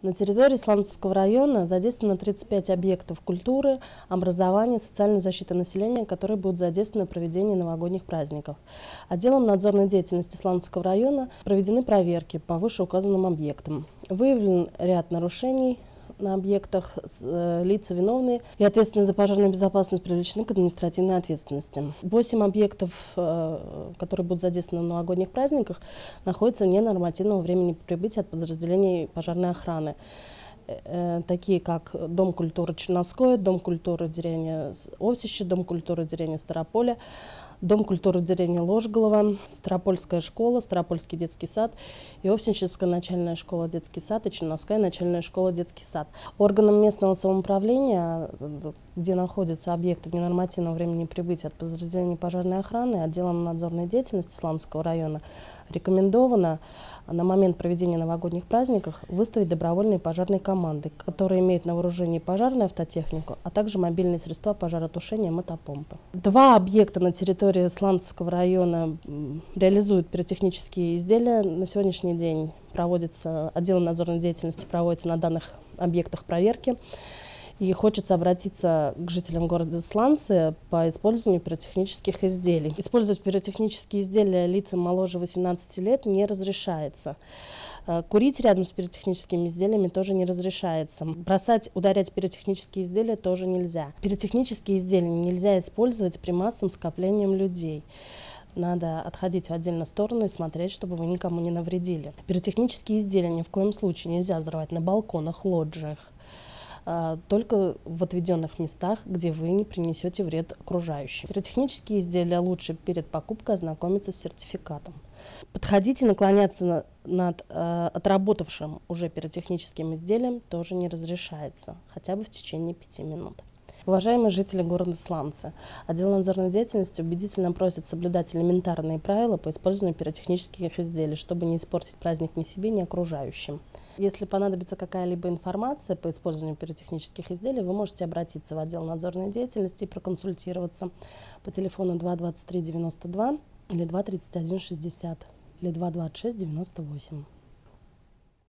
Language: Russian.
На территории Сланцевского района задействовано 35 объектов культуры, образования, социальной защиты населения, которые будут задействованы в проведении новогодних праздников. Отделом надзорной деятельности Сланцевского района проведены проверки по вышеуказанным объектам. Выявлен ряд нарушений на объектах, э, лица виновные и ответственные за пожарную безопасность привлечены к административной ответственности. Восемь объектов, э, которые будут задействованы на новогодних праздниках, находятся вне нормативного времени прибытия от подразделений пожарной охраны такие как Дом культуры Черновской, Дом культуры деревни Овсище, Дом культуры деревни Старополя, Дом культуры деревни Ложголова, Старопольская школа, Старопольский детский сад и Овсинческая начальная школа детский сад и Черновская начальная школа детский сад. Органам местного самоуправления, где находятся объекты ненормативного времени прибытия от подразделений пожарной охраны, отделом надзорной деятельности Сланского района, рекомендовано на момент проведения новогодних праздников выставить добровольные пожарные команды, которые имеют на вооружении пожарную автотехнику, а также мобильные средства пожаротушения мотопомпы. Два объекта на территории Сланцевского района реализуют пиротехнические изделия. На сегодняшний день проводится, отдел надзорной деятельности проводится на данных объектах проверки. И хочется обратиться к жителям города Сланцы по использованию пиротехнических изделий. Использовать пиротехнические изделия лицам моложе 18 лет не разрешается. Э, курить рядом с пиротехническими изделиями тоже не разрешается. Бросать, ударять пиротехнические изделия тоже нельзя. Пиротехнические изделия нельзя использовать при массовом скоплением людей надо отходить в отдельную сторону и смотреть, чтобы вы никому не навредили. Пиротехнические изделия ни в коем случае нельзя взрывать на балконах, лоджиях, только в отведенных местах, где вы не принесете вред окружающим. Пиротехнические изделия лучше перед покупкой ознакомиться с сертификатом. Подходить и наклоняться над э, отработавшим уже пиротехническим изделием тоже не разрешается, хотя бы в течение пяти минут. Уважаемые жители города Сланцы, отдел надзорной деятельности убедительно просит соблюдать элементарные правила по использованию пиротехнических изделий, чтобы не испортить праздник ни себе, ни окружающим. Если понадобится какая-либо информация по использованию пиротехнических изделий, вы можете обратиться в отдел надзорной деятельности и проконсультироваться по телефону 223 92 или 231 60 или 226 98.